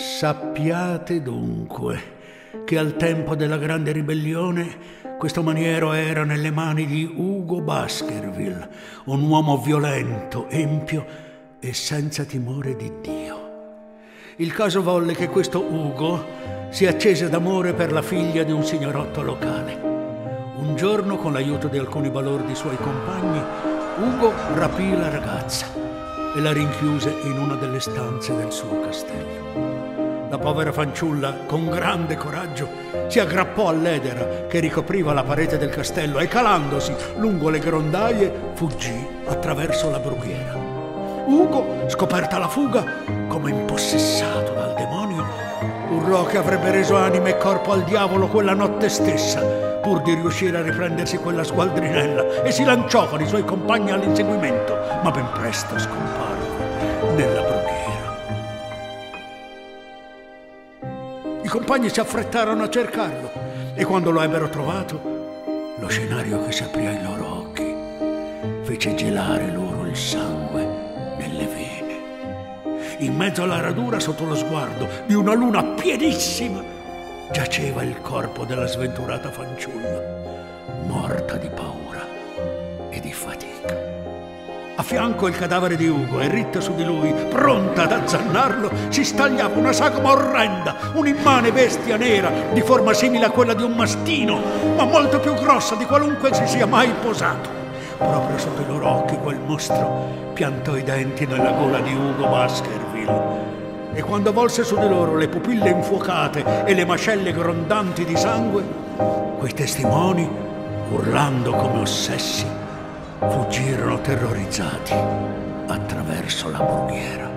Sappiate dunque che al tempo della grande ribellione questo maniero era nelle mani di Ugo Baskerville, un uomo violento, empio e senza timore di Dio. Il caso volle che questo Ugo si accese d'amore per la figlia di un signorotto locale. Un giorno, con l'aiuto di alcuni balordi suoi compagni, Ugo rapì la ragazza e la rinchiuse in una delle stanze del suo castello. La povera fanciulla, con grande coraggio, si aggrappò all'edera che ricopriva la parete del castello e calandosi lungo le grondaie fuggì attraverso la brughiera. Ugo, scoperta la fuga, come demonio, urlò che avrebbe reso anima e corpo al diavolo quella notte stessa, pur di riuscire a riprendersi quella sgualdrinella, e si lanciò con i suoi compagni all'inseguimento, ma ben presto scomparve nella brughiera. I compagni si affrettarono a cercarlo e quando lo ebbero trovato, lo scenario che si aprì ai loro occhi fece gelare loro il sangue. In mezzo alla radura, sotto lo sguardo di una luna pienissima, giaceva il corpo della sventurata fanciulla, morta di paura e di fatica. A fianco il cadavere di Ugo e ritta su di lui, pronta ad azzannarlo, si stagliava una sagoma orrenda, un'immane bestia nera, di forma simile a quella di un mastino, ma molto più grossa di qualunque si sia mai posato. Proprio sotto i loro occhi quel mostro piantò i denti nella gola di Ugo Baskerville e quando volse su di loro le pupille infuocate e le mascelle grondanti di sangue, quei testimoni, urlando come ossessi, fuggirono terrorizzati attraverso la brughiera.